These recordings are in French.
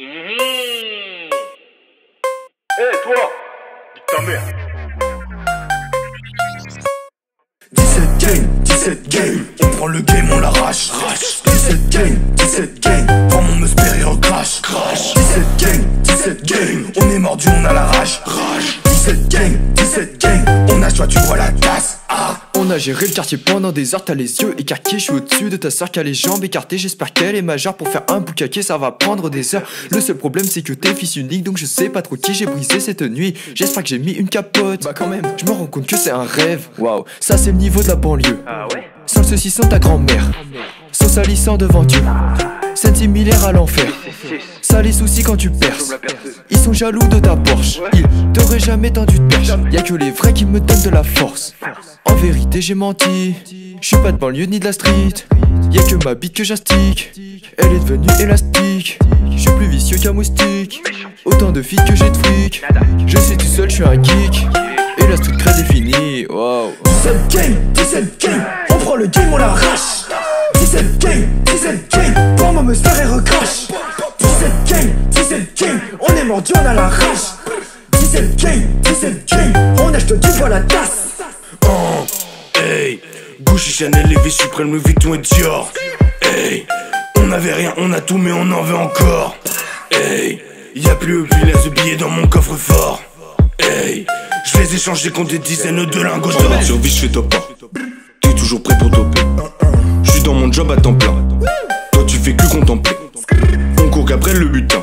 Hé toi. Nique ta mère. 17 game, 17 game, on prend le game, on l'arrache. 17 game, 17 game, prends mon musper et recrache. 17 game, 17 game, on est mordu, on a la Ah. A géré le quartier pendant des heures, t'as les yeux écarqués, je suis au-dessus de ta soeur qui a les jambes écartées, j'espère qu'elle est majeure pour faire un boucaquet, ça va prendre des heures. Le seul problème c'est que t'es fils unique, donc je sais pas trop qui j'ai brisé cette nuit. J'espère que j'ai mis une capote. Bah quand même, je me rends compte que c'est un rêve. Waouh, ça c'est le niveau de la banlieue. Ah ouais? Sans ceci sans ta grand-mère, sans salissant devant Dieu. Scène similaire à l'enfer. Ça les soucis quand tu perces. Ils sont jaloux de ta Porsche. Ils t'auraient jamais tendu de perche. Y'a que les vrais qui me donnent de la force. En vérité, j'ai menti. Je suis pas de banlieue ni de la street. Y'a que ma bite que j'astique. Elle est devenue élastique. Je suis plus vicieux qu'un moustique. Autant de filles que j'ai de fric. Je sais tout seul, je suis un geek. Et la street crée définie. Wow. 17 game, 17 game, on prend le game, on l'arrache. 17 game, 17 game, prends mon musper et recrache. 17 game, 17 game, on est mordu, on a la rage. 17 game, 17 game, on achète du vois la tasse. Chanel, Levi, Supreme, Louis Vuitton et Dior. Hey, on avait rien, on a tout, mais on en veut encore. Hey, y a plus laisse de billets dans mon coffre-fort. Hey, je les échange comptes des dizaines de lingots d'or. Survie, je fais top pas. T'es toujours prêt pour toper. Je suis dans mon job à temps plein. Toi, tu fais que contempler. On court qu'après le butin.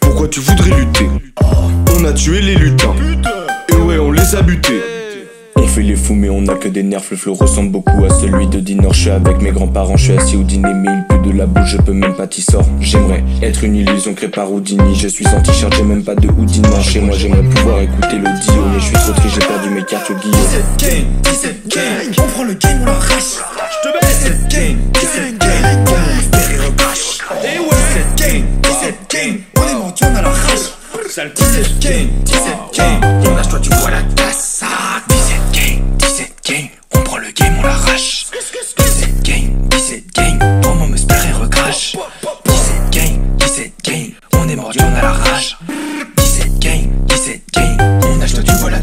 Pourquoi tu voudrais lutter? On a tué les lutins. Et ouais, on les a butés. On fait les fous mais on a que des nerfs, le flow ressemble beaucoup à celui de Dinor. Je suis avec mes grands-parents, je suis assis au dîner mais il pue de la bouche, je peux même pas t'y sort. J'aimerais être une illusion créée par Houdini. Je suis en t-shirt, j'ai même pas de Houdini Chez moi j'aimerais pouvoir écouter l'audio Mais je suis trop triste, j'ai perdu mes cartes au guillot 17 game, 17 game, on prend le game, on l'arrache. 17 game, 17 game, prends mon musper et recrache. 17 game, 17 game, on est mordu, on a la rage. 17 game, 17 l'arrache 17 gain, 17 gain, me sperre et recrache 17 gain, 17 on est mordu, on a la rage. 17 gain, 17 gain, on achète, tu vois la